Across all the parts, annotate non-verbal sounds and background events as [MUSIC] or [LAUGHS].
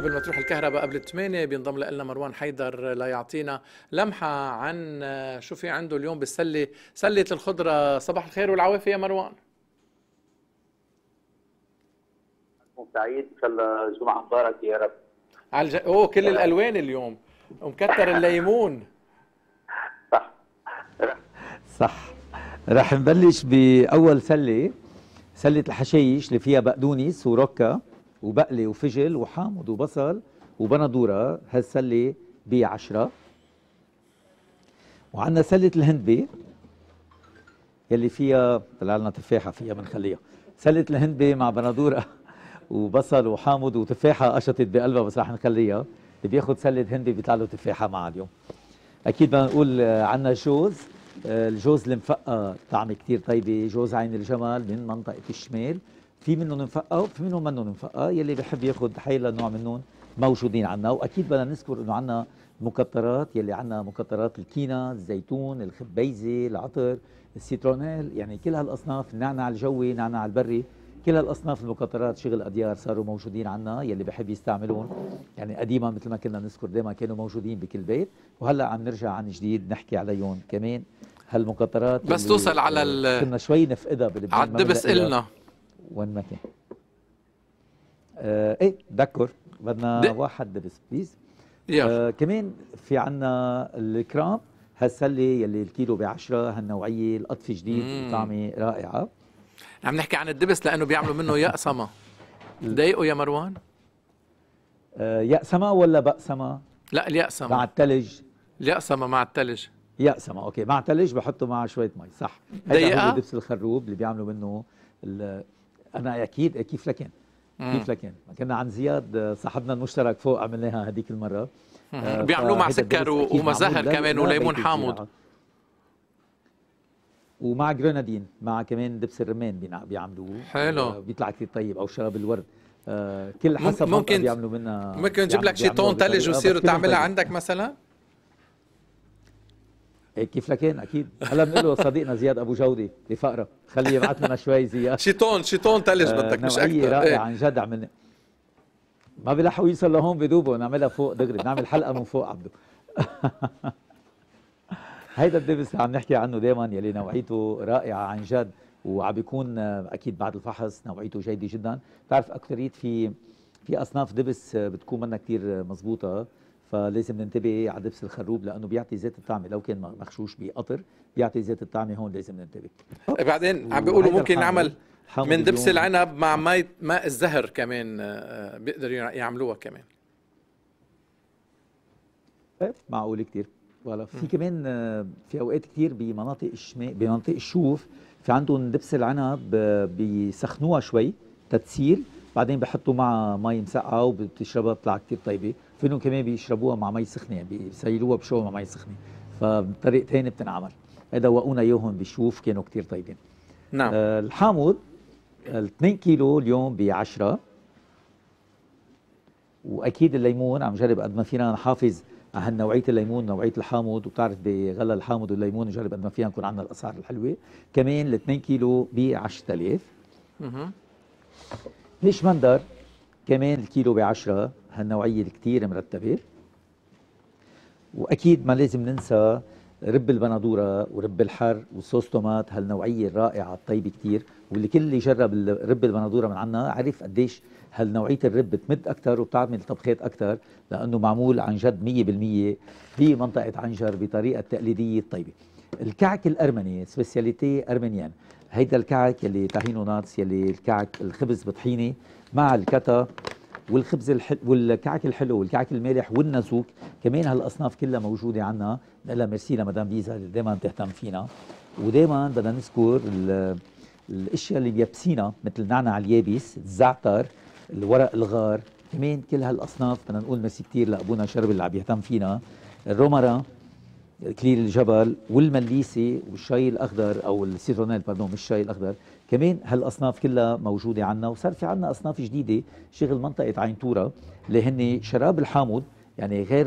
قبل ما تروح الكهرباء قبل 8 بينضم لنا مروان حيدر ليعطينا لمحة عن شو في عنده اليوم بالسلة سلة الخضرة. صباح الخير والعوافي يا مروان. سعيد ان شاء الله جمعة مبارك يا رب. على الج... أوه كل الألوان اليوم. ومكتر الليمون. صح. صح. رح نبلش بأول سلة سلة الحشايش اللي فيها بقدونس وركه وبقلة وفجل وحامض وبصل وبندورة هالسلة ب 10 وعندنا سلة الهندبة يلي فيها طلع لنا تفاحة فيها بنخليها. سلة الهندبة مع بندورة وبصل وحامض وتفاحة قشطت بقلبها بس رح نخليها. اللي بياخذ سلة هندبة بيطلع له تفاحة معها اليوم. أكيد بدنا نقول عندنا جوز. الجوز المفقى طعمة كثير طيبة. جوز عين الجمل من منطقة الشمال. في منهم مفقى وفي منهم منهم مفقى يلي بحب ياخذ حيالله نوع منهم موجودين عندنا وأكيد بدنا نذكر إنه عندنا مقطرات يلي عندنا مقطرات الكينا الزيتون الخبيزة العطر ال citronnelle. يعني كل هالأصناف النعناع الجوي النعناع البري كل هالأصناف المقطرات شغل أديار صاروا موجودين عندنا يلي بحب يستعملن. يعني قديما مثل ما كنا نذكر دائما كانوا موجودين بكل بيت. وهلأ عم نرجع عن جديد نحكي عليهم كمان هالمكترات بس توصل على ال كنا شوي نفقدها على الدبس إلنا. وين ما كان آه إيه تذكر بدنا واحد دبس بليز آه كمان في عنا الكرام هالسلة يلي الكيلو ب 10 هالنوعية القطف جديد وطعمه رائعة. عم نحكي عن الدبس لأنه بيعملوا منه [LAUGHS] يقسمه ضايقوا يا مروان. آه يقسمه ولا بقسمه لا اليقسمه مع الثلج اليقسمه مع الثلج يقسمه أوكي. مع ثلج بحطه معه شوية مي صح. هذا هو دبس الخروب اللي بيعملوا منه أنا أكيد كيف لكن كيف لكن كنا عن زياد صاحبنا المشترك فوق عملناها هذيك المرة. آه بيعملوه مع سكر ومزهر كمان وليمون حامض. ومع جرنادين مع كمان دبس الرمان بيعملوه. حلو. آه بيطلع كثير طيب أو شراب الورد. آه كل حسب ممكن بيعملوا منها ممكن نجيب لك شي طون ثلج وتصيروا تعملها عندك مثلا؟ كيف لكن أكيد. هلا بنقول له صديقنا زياد أبو جودي بفقره. خليه يبعث لنا شوي زياد. [LAUGHS] شيطون ثلج آه بدك مش أكثر رائعة إيه. عن جد عملنا ما بيلحقوا يوصل لهون بدوبوا نعملها فوق دغري نعمل حلقة من فوق عبده [LAUGHS] هيدا الدبس اللي عم نحكي عنه دائما يلي نوعيته رائعة عن جد وعم بيكون أكيد بعد الفحص نوعيته جيدة جدا. بتعرف اكثريه في في أصناف دبس بتكون منها كثير مزبوطه فلازم ننتبه على دبس الخروب لأنه بيعطي زيت الطعمه لو كان مغشوش بقطر بيعطي زيت الطعمه هون لازم ننتبه. بعدين عم بيقولوا ممكن نعمل من دبس العنب مع ماء ماء الزهر كمان بيقدروا يعملوها كمان. إيه معقول كثير ولا في كمان في أوقات كثير بمناطق الشمال بمناطق الشوف في عندهم دبس العنب بيسخنوها شوي تتسيل بعدين بحطوا معها مي مسقعة وبتشربها بتطلع كثير طيبة. فيهم كمان بيشربوها مع مي سخنة يعني بيسيلوها بشو مع مي سخنة. فبطريقتين بتنعمل. هذا دوقونا إياهم بشوف كانوا كثير طيبين. نعم. آه الحامض 2 كيلو اليوم ب 10 وأكيد الليمون عم نجرب قد ما فينا نحافظ على هالنوعية الليمون نوعية الحامض. وبتعرف بغلى الحامض والليمون نجرب قد ما فينا نكون عندنا الأسعار الحلوة. كمان ال 2 كيلو ب 10000 ليش مندر كمان الكيلو ب 10 هالنوعية كثير مرتبة. وأكيد ما لازم ننسى رب البندورة ورب الحر وصوص تومات هالنوعية الرائعة الطيبة كثير واللي كل اللي جرب رب البندورة من عنا عرف قديش هالنوعية الرب بتمد أكثر وبتعمل طبخات أكثر لأنه معمول عن جد 100% في منطقة عنجر بطريقة تقليدية طيبة. الكعك الأرمني spécialité arménienne. هيدا الكعك يلي թահինով հաց يلي الكعك الخبز بطحينة مع الكتا والخبز الحلو والكعك الحلو والكعك المالح والنزوك كمان هالأصناف كلها موجودة عندنا لها ميرسي لمدام بيزا اللي دائما بتهتم فينا. ودائما بدنا نذكر الأشياء اللي بيبسينا مثل النعناع اليابس الزعتر الورق الغار. كمان كل هالأصناف بدنا نقول ميرسي كثير لأبونا شربل اللي عم يهتم فينا. ال romarin إكليل الجبل والمليسة والشاي الأخضر أو ال citronnelle pardon مش الشاي الأخضر. كمان هالأصناف كلها موجودة عندنا وصار في عندنا أصناف جديدة شغل منطقة عين تورا اللي هن شراب الحامض يعني غير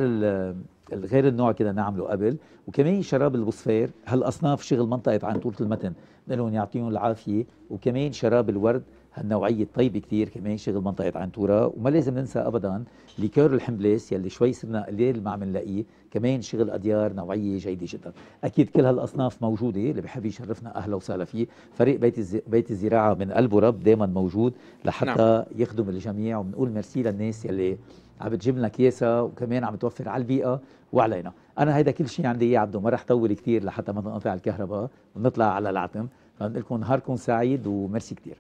غير النوع كنا نعمله قبل. وكمان شراب البوصفير هالأصناف شغل منطقة عين طولة المتن لهم يعطيهم العافية. وكمان شراب الورد هالنوعية. طيبه كثير كمان شغل منطقة عنتورة. وما لازم ننسى ابدا liqueur الحمبلاس يلي شوي صرنا قليل ما عم نلاقيه. كمان شغل أديار نوعية جيدة جدا. أكيد كل هالأصناف موجودة. اللي بحب يشرفنا أهلا وسهلا فيه. فريق بيت الزي... بيت الزراعة من قلب ورب دائما موجود لحتى نعم. يخدم الجميع. وبنقول ميرسي للناس يلي عم بتجيب لنا كياسه وكمان عم توفر على البيئة وعلينا. أنا هيدا كل شيء عندي إياه عبدو ما رح طول كثير لحتى ما تنقطع الكهرباء ونطلع على العتم. فبنقول لكم نهاركم سعيد وميرسي كثير.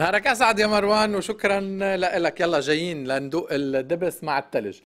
نهارك أسعد يا مروان وشكرا لك. يلا جايين لندوق الدبس مع الثلج